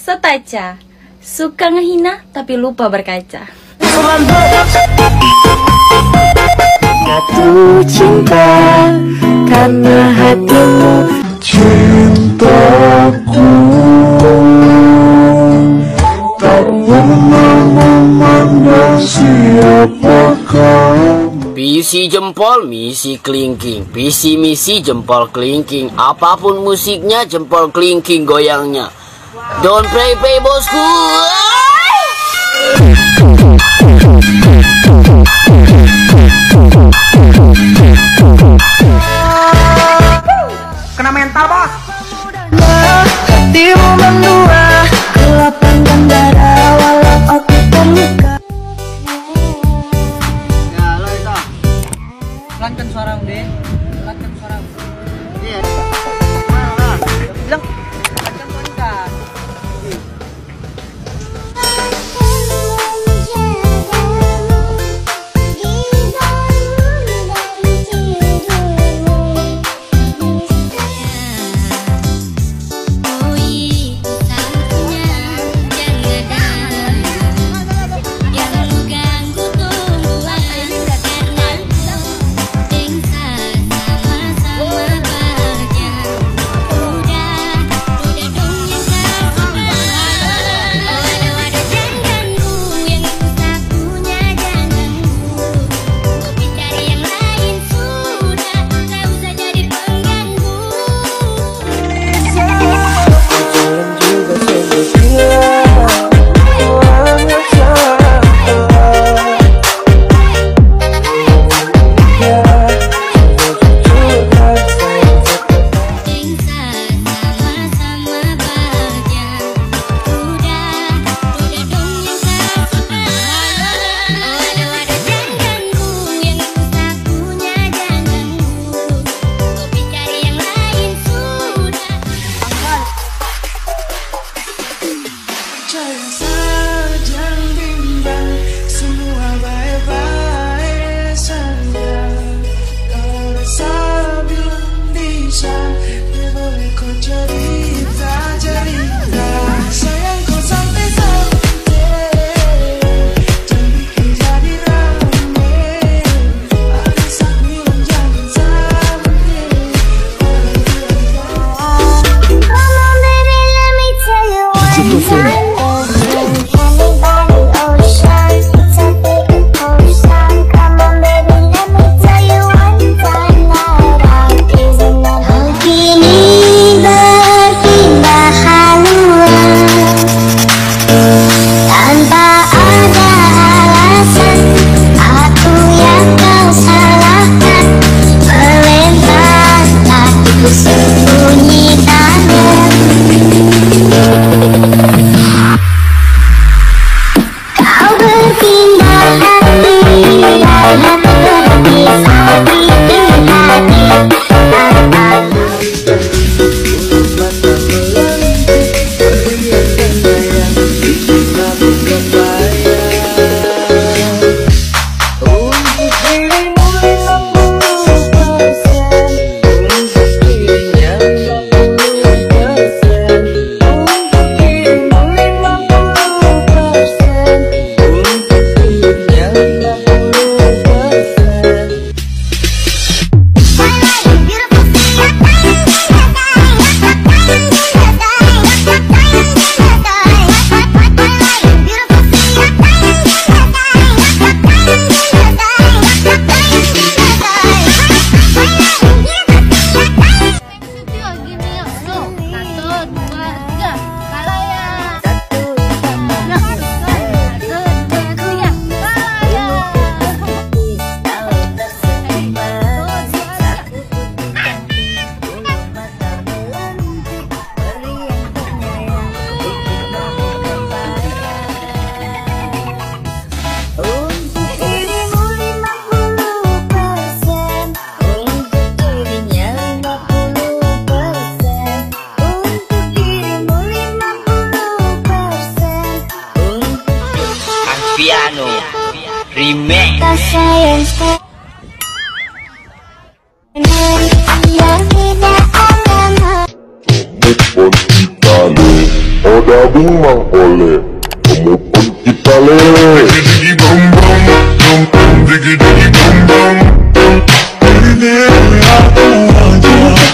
Setaca, suka ngehina tapi lupa berkaca. Jatuh cinta karena hatimu cintaku tak pernah memandang siapakah Pisi jempol, misi klingking. Pisi misi jempol klingking. Apa pun musiknya, jempol klingking goyangnya Don't play, play, boss. Cool. pictures. Remix. Mupun kita le, oda bumang ole, mupun kita le. Bum bum, bum bum, bum bum.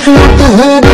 Aku.